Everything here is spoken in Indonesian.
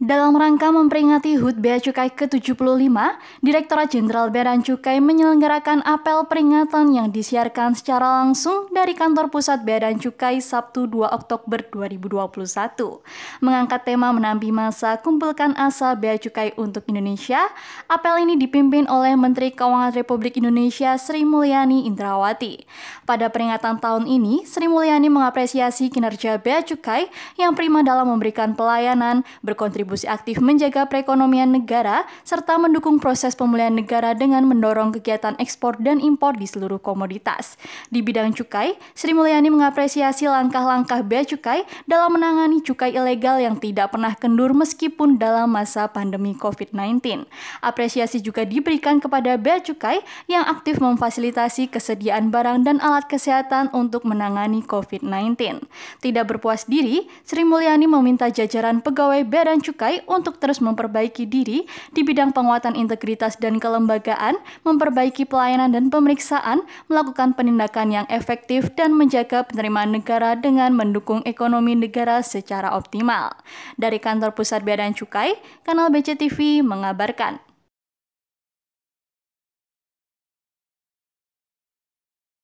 Dalam rangka memperingati HUT Bea Cukai ke-75, Direktorat Jenderal Bea dan Cukai menyelenggarakan apel peringatan yang disiarkan secara langsung dari Kantor Pusat Bea dan Cukai Sabtu 2 Oktober 2021. Mengangkat tema menampi masa Kumpulkan Asa Bea Cukai untuk Indonesia, apel ini dipimpin oleh Menteri Keuangan Republik Indonesia Sri Mulyani Indrawati. Pada peringatan tahun ini, Sri Mulyani mengapresiasi kinerja Bea Cukai yang prima dalam memberikan pelayanan, berkontribusi berkontribusi aktif menjaga perekonomian negara serta mendukung proses pemulihan negara dengan mendorong kegiatan ekspor dan impor di seluruh komoditas. Di bidang cukai, Sri Mulyani mengapresiasi langkah-langkah bea cukai dalam menangani cukai ilegal yang tidak pernah kendur meskipun dalam masa pandemi COVID-19. Apresiasi juga diberikan kepada bea cukai yang aktif memfasilitasi kesediaan barang dan alat kesehatan untuk menangani COVID-19. Tidak berpuas diri, Sri Mulyani meminta jajaran pegawai bea dan cukai Untuk terus memperbaiki diri di bidang penguatan integritas dan kelembagaan, memperbaiki pelayanan dan pemeriksaan, melakukan penindakan yang efektif dan menjaga penerimaan negara dengan mendukung ekonomi negara secara optimal. Dari Kantor Pusat Bea dan Cukai, Kanal BCTV mengabarkan.